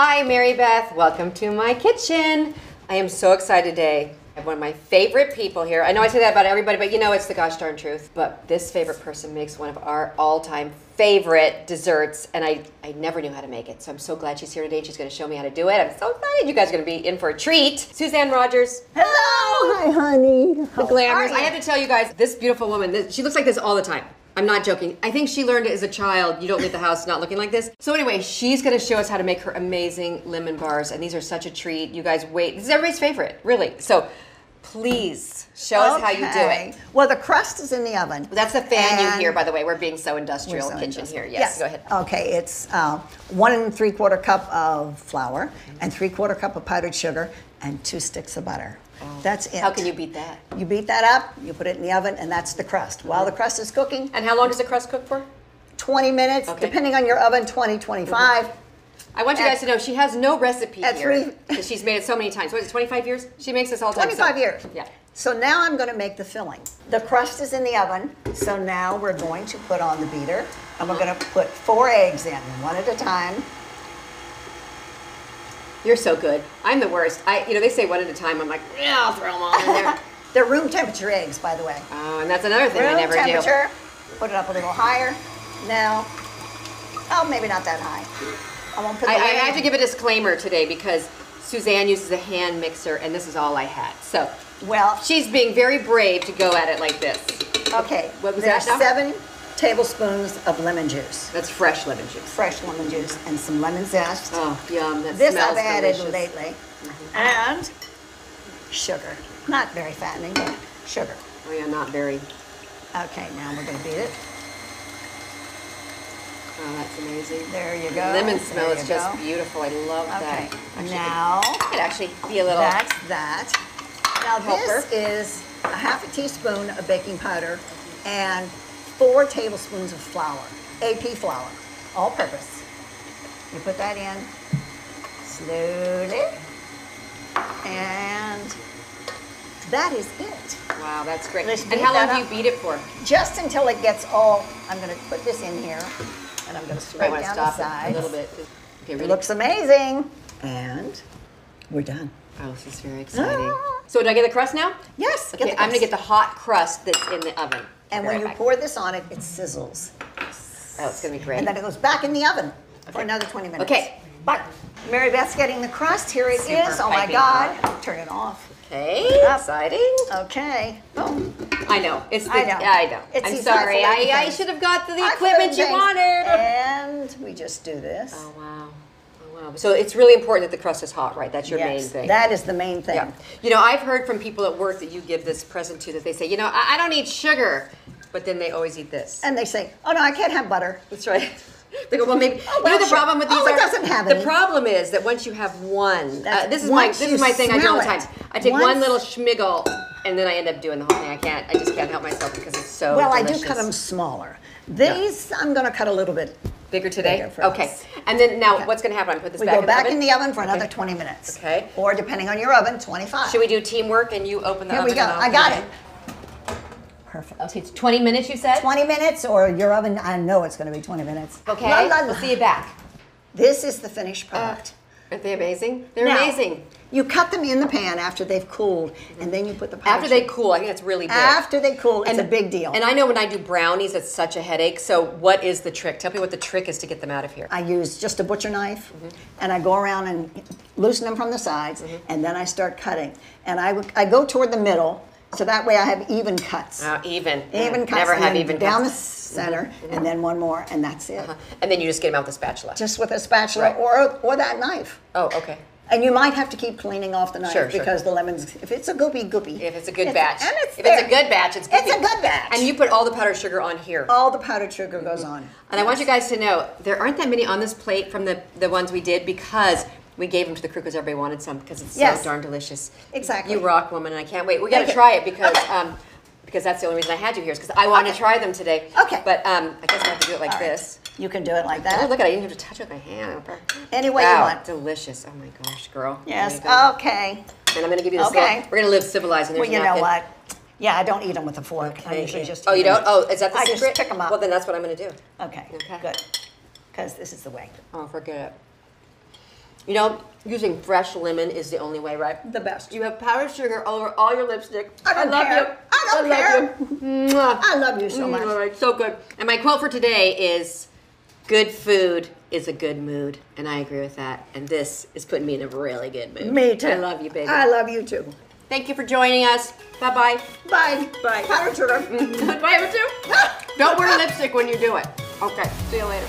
Hi, Mary Beth. Welcome to my kitchen. I am so excited today. I have one of my favorite people here. I know I say that about everybody, but you know it's the gosh darn truth. But this favorite person makes one of our all-time favorite desserts, and I, I never knew how to make it. So I'm so glad she's here today. She's going to show me how to do it. I'm so excited. You guys are going to be in for a treat. Suzanne Rogers. Hello. Hi, honey. The glamorous. I have to tell you guys, this beautiful woman, this, she looks like this all the time. I'm not joking. I think she learned it as a child. You don't leave the house not looking like this. So anyway, she's gonna show us how to make her amazing lemon bars, and these are such a treat. You guys wait. This is everybody's favorite, really. So please show us how you do it. Well, the crust is in the oven. That's the fan you hear, by the way. We're being so industrial so kitchen industrial. here. Yes, go ahead. Okay, it's uh, one and three quarter cup of flour and three quarter cup of powdered sugar and two sticks of butter. Oh. That's it. Oh. How can you beat that? You beat that up, you put it in the oven, and that's the crust. While the crust is cooking, And how long does the crust cook for? 20 minutes, Okay. depending on your oven, 20, 25. I want you guys to know she has no recipe at here three- she's made it so many times. What is it, 25 years? She makes this all the time. so- 25 years. Yeah. So now I'm going to make the filling. The crust is in the oven, so now we're going to put on the beater, and we're going to put four eggs in, one at a time. You're so good. I'm the worst. I, you know, they say one at a time. I'm like, yeah, I'll throw them all in there. They're room temperature eggs, by the way. oh, and that's another thing I Room never do. temperature. Put it up a little higher. Now, oh, maybe not that high. I won't put I, I have to give a disclaimer today because Suzanne uses a hand mixer, and this is all I had. So Well, she's being very brave to go at it like this. okay. What was that now? seven tablespoons of lemon juice, That's fresh lemon juice. fresh lemon juice, and some lemon zest. Oh, yum! That this I've added delicious. lately. Mm-hmm. And sugar. Not very fattening, but sugar. Oh yeah, not very. Okay, now we're going to beat it. Oh, that's amazing. There you go. Lemon smell is just go. beautiful. I love Okay, that. Actually, now it could actually be a little. that's that. Now Helper. this is a half a teaspoon of baking powder and four tablespoons of flour, AP flour, all purpose. You put that in slowly, and that is it. Wow, that's great. Let's and how long do you beat it for? Just until it gets all, I'm going to put this in here, and I'm going to I spread want to the stop it a little bit. Okay, It looks amazing, and we're done. Oh, this is very exciting. Ah. So, do I get the crust now? Yes, Okay, I'm gonna get the hot crust that's in the oven. And when right you back. pour this on it, it sizzles. oh, it's gonna be great. And then it goes back in the oven for another 20 minutes. Okay. But Mary Beth's getting the crust. Here it is. Super Oh my God. Turn it off. okay, exciting. Okay. Boom. I know. It's the, I know. Yeah, I know. It's I'm sorry. I, I should have got the, the equipment you wanted. And we just do this. Oh wow. Wow. So it's really important that the crust is hot, right? That's your main Yes, thing. That is the main thing. Yeah. You know, I've heard from people at work that you give this present to that they say, you know, I, I don't eat sugar, but then they always eat this. And they say, oh no, I can't have butter. That's right. They go, well, maybe. Oh, you know the problem with these Oh, it are doesn't have the problem is that once you have one, uh, this is my this is my thing I do all the time. I take one little schmiggle and then I end up doing the whole thing. I can't. I just can't help myself because it's so. well, I do cut them smaller. These, I'm going to cut a little bit. Bigger today. bigger for okay, us. and then now what's going to happen? I put this We back go in back the oven. in the oven for another 20 minutes. Okay. Or depending on your oven, 25. Should we do teamwork and you open the Here oven? we go. and I'll I got it. Perfect. Okay, it's 20 minutes. You said. 20 minutes or your oven, I know it's going to be 20 minutes. Okay. La, la, la. We'll see you back. This is the finished uh, product. Aren't they amazing? They're Now, amazing. You cut them in the pan after they've cooled, and then you put the powder After they cool, I think that's really big. After they cool, it's a big deal. And I know when I do brownies, it's such a headache. So, what is the trick? Tell me what the trick is to get them out of here. I use just a butcher knife, Mm-hmm. and I go around and loosen them from the sides, and then I start cutting. And I, I go toward the middle, so that way I have even cuts. Uh, even. even cuts. Never have even down cuts. the center, and then one more, and that's it. Uh-huh. And then you just get them out with a spatula. Just with a spatula Right. or or that knife. oh, okay. And you might have to keep cleaning off the knife Sure, sure. because the lemons, if it's a goopy goopy. If it's a good batch. And it's if there. it's a good batch, it's good. It's a good batch. And you put all the powdered sugar on here. All the powdered sugar goes on. And I want you guys to know there aren't that many on this plate from the, the ones we did because we gave them to the crew because everybody wanted some because it's Yes. so darn delicious. Exactly. You rock, woman, and I can't wait. We got to try it because um, because that's the only reason I had you here is because I wanted to try them today. Okay. But um, I guess I have to do it like right. this. You can do it like Oh, that. look at it! I didn't have to touch it with my hand. Any way you want. delicious! Oh my gosh, girl. Yes. Go. Okay. And I'm gonna give you this. Okay. Little, we're gonna live civilized. And Well, you know what? Yeah, I don't eat them with a fork. I usually okay. just. Oh, you don't? Oh, is that the I secret? just them up. Well, then that's what I'm gonna do. Okay. Okay. Good. Because this is the way. Oh, forget it. You know, using fresh lemon is the only way, right? The best. You have powdered sugar over all your lipstick. I don't love care. you. I don't love care. you. I love you so Mm, much. all right, so good. And my quote for today is good food is a good mood. And I agree with that. And this is putting me in a really good mood. Me too. I love you, baby. I love you too. Thank you for joining us. Bye-bye. Bye. Bye. Powdered sugar. Bye, too. Don't wear lipstick when you do it. Okay, see you later.